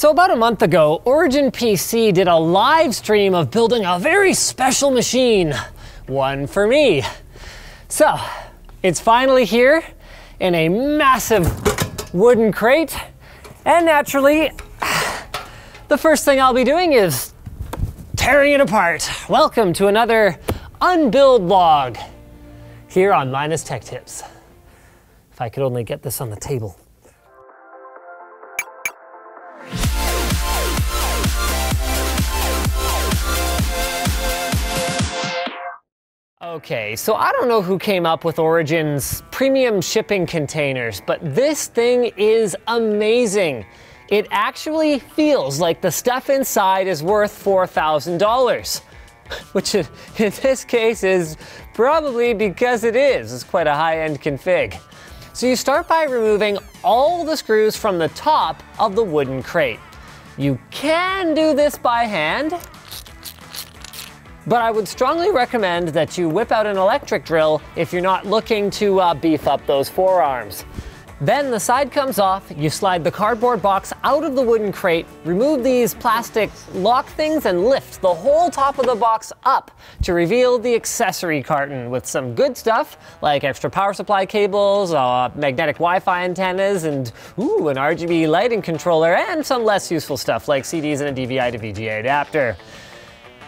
So about a month ago, Origin PC did a live stream of building a very special machine. One for me. So, it's finally here in a massive wooden crate. And naturally, the first thing I'll be doing is tearing it apart. Welcome to another unbuild log here on Linus Tech Tips. If I could only get this on the table. Okay, so I don't know who came up with Origin's premium shipping containers, but this thing is amazing. It actually feels like the stuff inside is worth $4,000, which in this case is probably because it is. It's quite a high-end config. So you start by removing all the screws from the top of the wooden crate. You can do this by hand, but I would strongly recommend that you whip out an electric drill if you're not looking to uh, beef up those forearms. Then the side comes off, you slide the cardboard box out of the wooden crate, remove these plastic lock things and lift the whole top of the box up to reveal the accessory carton with some good stuff like extra power supply cables, uh, magnetic Wi-Fi antennas, and ooh, an RGB lighting controller, and some less useful stuff like CDs and a DVI to VGA adapter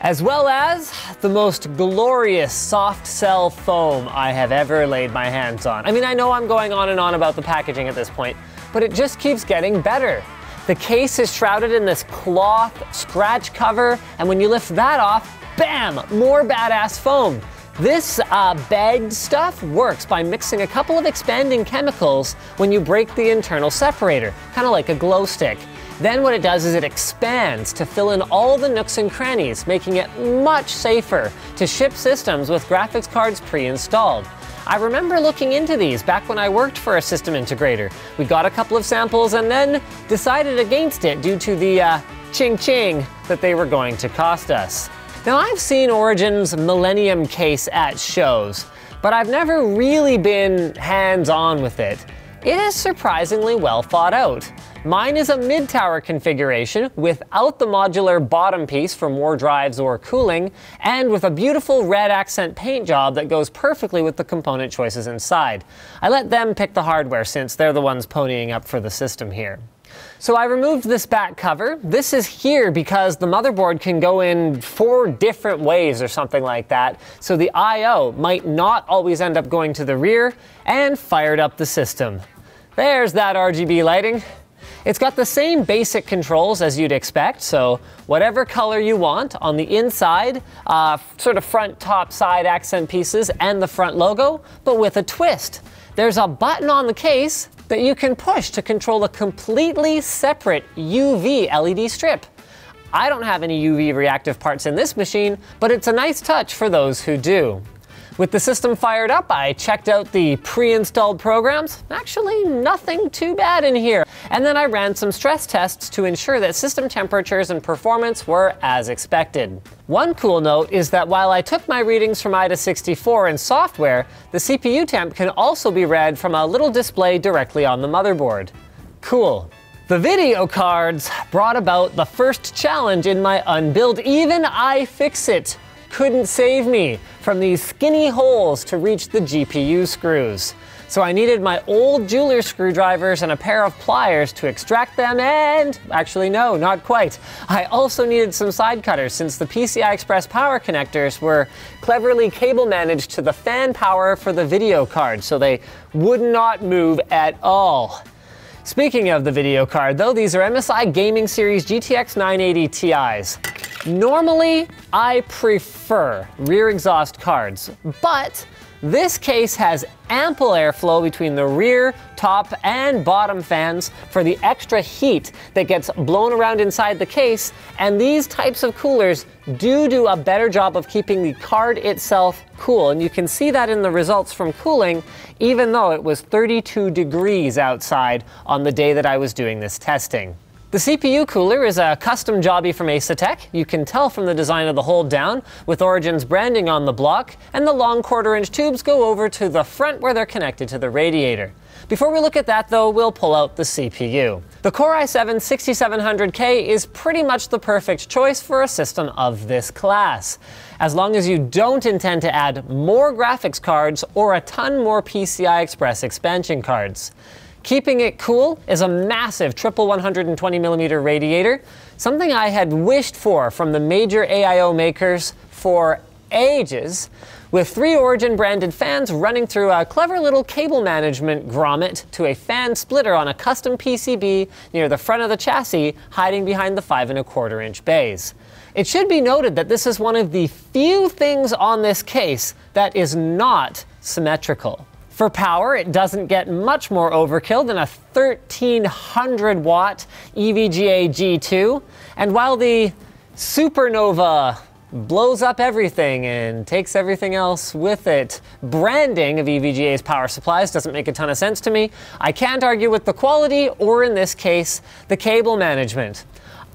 as well as the most glorious soft cell foam I have ever laid my hands on. I mean, I know I'm going on and on about the packaging at this point, but it just keeps getting better. The case is shrouded in this cloth scratch cover, and when you lift that off, bam, more badass foam. This uh, bagged stuff works by mixing a couple of expanding chemicals when you break the internal separator, kind of like a glow stick. Then what it does is it expands to fill in all the nooks and crannies, making it much safer to ship systems with graphics cards pre-installed. I remember looking into these back when I worked for a system integrator. We got a couple of samples and then decided against it due to the uh, ching ching that they were going to cost us. Now I've seen Origin's Millennium case at shows, but I've never really been hands-on with it. It is surprisingly well thought out. Mine is a mid-tower configuration without the modular bottom piece for more drives or cooling, and with a beautiful red accent paint job that goes perfectly with the component choices inside. I let them pick the hardware since they're the ones ponying up for the system here. So I removed this back cover. This is here because the motherboard can go in four different ways or something like that. So the I.O. might not always end up going to the rear and fired up the system. There's that RGB lighting. It's got the same basic controls as you'd expect, so whatever color you want on the inside, uh, sort of front, top, side accent pieces, and the front logo, but with a twist. There's a button on the case that you can push to control a completely separate UV LED strip. I don't have any UV reactive parts in this machine, but it's a nice touch for those who do. With the system fired up, I checked out the pre-installed programs. Actually, nothing too bad in here. And then I ran some stress tests to ensure that system temperatures and performance were as expected. One cool note is that while I took my readings from AIDA64 in software, the CPU temp can also be read from a little display directly on the motherboard. Cool. The video cards brought about the first challenge in my unbuild, even iFixit couldn't save me from these skinny holes to reach the GPU screws. So I needed my old jeweler screwdrivers and a pair of pliers to extract them and, actually no, not quite. I also needed some side cutters since the PCI Express power connectors were cleverly cable managed to the fan power for the video card so they would not move at all. Speaking of the video card though, these are MSI Gaming Series GTX 980 Ti's. Normally, I prefer rear exhaust cards, but this case has ample airflow between the rear, top, and bottom fans for the extra heat that gets blown around inside the case, and these types of coolers do do a better job of keeping the card itself cool, and you can see that in the results from cooling, even though it was 32 degrees outside on the day that I was doing this testing. The CPU cooler is a custom jobby from Asetek. You can tell from the design of the hold down, with Origin's branding on the block, and the long quarter inch tubes go over to the front where they're connected to the radiator. Before we look at that though, we'll pull out the CPU. The Core i7-6700K is pretty much the perfect choice for a system of this class, as long as you don't intend to add more graphics cards or a ton more PCI Express expansion cards. Keeping it cool is a massive triple 120 millimeter radiator, something I had wished for from the major AIO makers for ages, with three Origin branded fans running through a clever little cable management grommet to a fan splitter on a custom PCB near the front of the chassis, hiding behind the five and a quarter inch bays. It should be noted that this is one of the few things on this case that is not symmetrical. For power, it doesn't get much more overkill than a 1300 watt EVGA G2. And while the Supernova blows up everything and takes everything else with it. Branding of EVGA's power supplies doesn't make a ton of sense to me. I can't argue with the quality, or in this case, the cable management.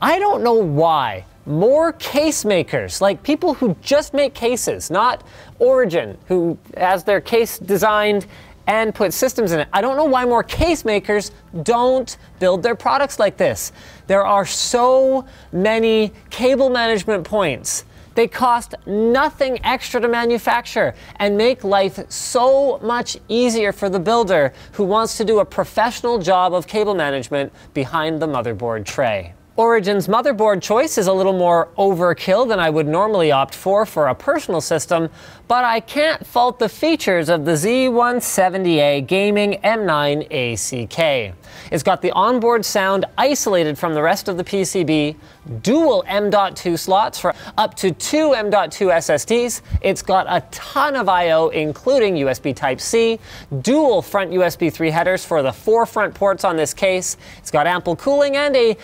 I don't know why more case makers, like people who just make cases, not Origin, who has their case designed and put systems in it. I don't know why more case makers don't build their products like this. There are so many cable management points they cost nothing extra to manufacture and make life so much easier for the builder who wants to do a professional job of cable management behind the motherboard tray. Origin's motherboard choice is a little more overkill than I would normally opt for for a personal system, but I can't fault the features of the Z170A Gaming M9 ACK. It's got the onboard sound isolated from the rest of the PCB, dual M.2 slots for up to two M.2 SSDs. It's got a ton of I.O., including USB Type-C, dual front USB 3 headers for the four front ports on this case. It's got ample cooling and a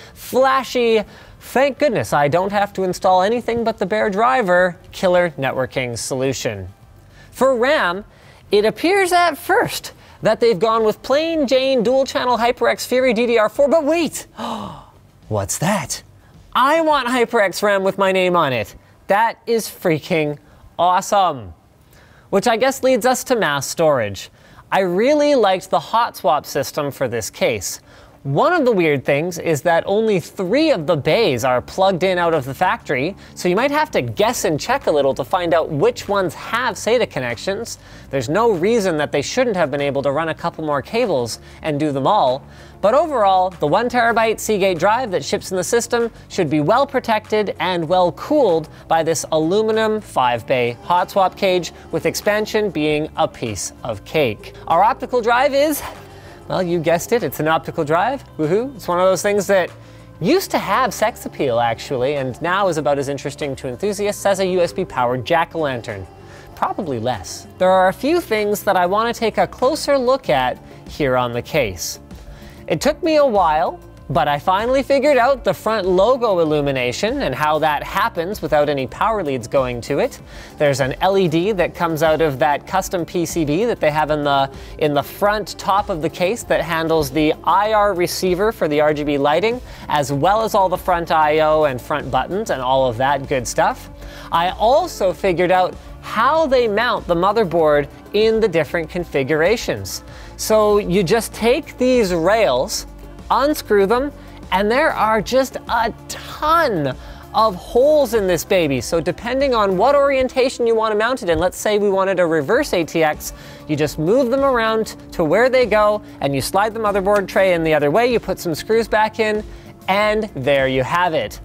flashy Thank goodness I don't have to install anything but the bare driver killer networking solution. For RAM, it appears at first that they've gone with plain Jane dual channel HyperX Fury DDR4, but wait! What's that? I want HyperX RAM with my name on it. That is freaking awesome. Which I guess leads us to mass storage. I really liked the hot swap system for this case. One of the weird things is that only three of the bays are plugged in out of the factory, so you might have to guess and check a little to find out which ones have SATA connections. There's no reason that they shouldn't have been able to run a couple more cables and do them all. But overall, the 1TB Seagate drive that ships in the system should be well protected and well cooled by this aluminum 5-bay hot swap cage, with expansion being a piece of cake. Our optical drive is well, you guessed it, it's an optical drive. Woohoo! It's one of those things that used to have sex appeal, actually, and now is about as interesting to enthusiasts as a USB powered jack o' lantern. Probably less. There are a few things that I want to take a closer look at here on the case. It took me a while but I finally figured out the front logo illumination and how that happens without any power leads going to it. There's an LED that comes out of that custom PCB that they have in the, in the front top of the case that handles the IR receiver for the RGB lighting, as well as all the front I.O. and front buttons and all of that good stuff. I also figured out how they mount the motherboard in the different configurations. So you just take these rails unscrew them, and there are just a ton of holes in this baby. So depending on what orientation you want to mount it in, let's say we wanted a reverse ATX, you just move them around to where they go and you slide the motherboard tray in the other way, you put some screws back in, and there you have it.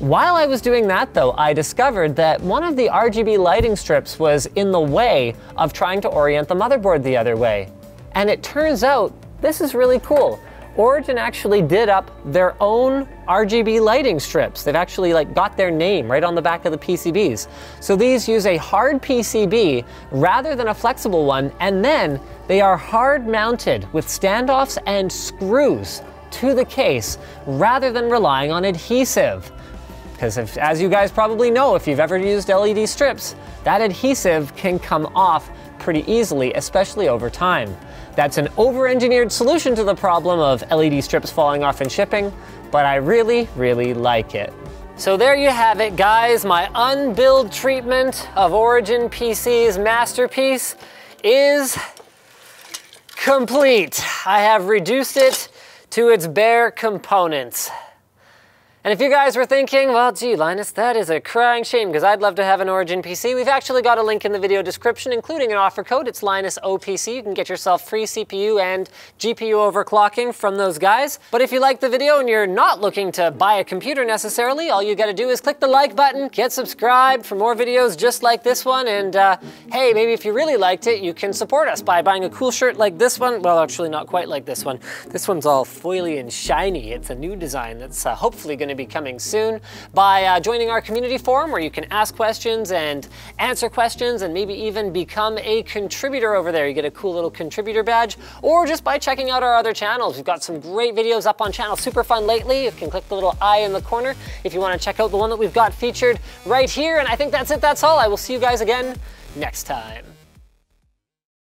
While I was doing that though, I discovered that one of the RGB lighting strips was in the way of trying to orient the motherboard the other way. And it turns out this is really cool. Origin actually did up their own RGB lighting strips. They've actually like got their name right on the back of the PCBs. So these use a hard PCB rather than a flexible one, and then they are hard mounted with standoffs and screws to the case rather than relying on adhesive. Because as you guys probably know, if you've ever used LED strips, that adhesive can come off pretty easily, especially over time. That's an over-engineered solution to the problem of LED strips falling off in shipping, but I really, really like it. So there you have it, guys. My unbuild treatment of Origin PC's masterpiece is complete. I have reduced it to its bare components. And if you guys were thinking, well, gee, Linus, that is a crying shame because I'd love to have an Origin PC, we've actually got a link in the video description, including an offer code. It's Linus OPC. You can get yourself free CPU and GPU overclocking from those guys. But if you like the video and you're not looking to buy a computer necessarily, all you got to do is click the like button, get subscribed for more videos just like this one. And uh, hey, maybe if you really liked it, you can support us by buying a cool shirt like this one. Well, actually, not quite like this one. This one's all foily and shiny. It's a new design that's uh, hopefully going to be coming soon by uh, joining our community forum where you can ask questions and answer questions and maybe even become a contributor over there. You get a cool little contributor badge or just by checking out our other channels. We've got some great videos up on channel Super Fun lately. You can click the little eye in the corner if you want to check out the one that we've got featured right here. And I think that's it. That's all. I will see you guys again next time.